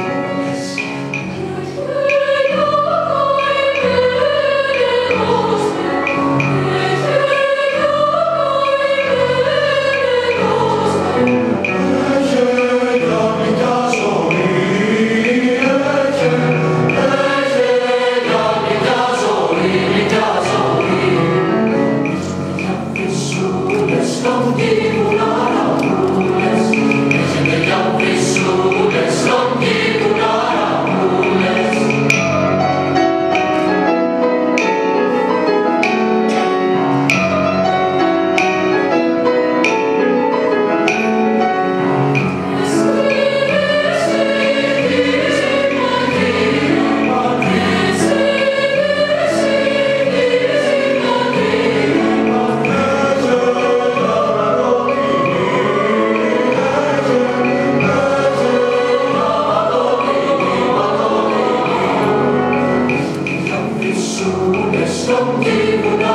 Amen. 终极不能。